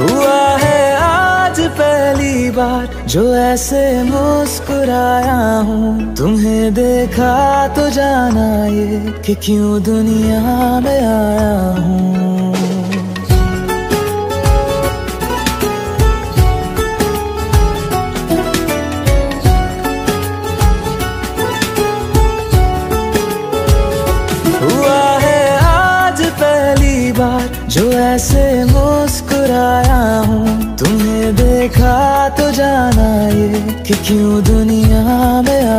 हुआ है आज पहली बार जो ऐसे मुस्कुराया हूँ। तुम्हें देखा तो जाना ये कि क्यों दुनिया में आया हूँ। जो ऐसे मुस्कुराया हूँ। तुम्हें देखा तो जाना ये कि क्यों दुनिया में हूँ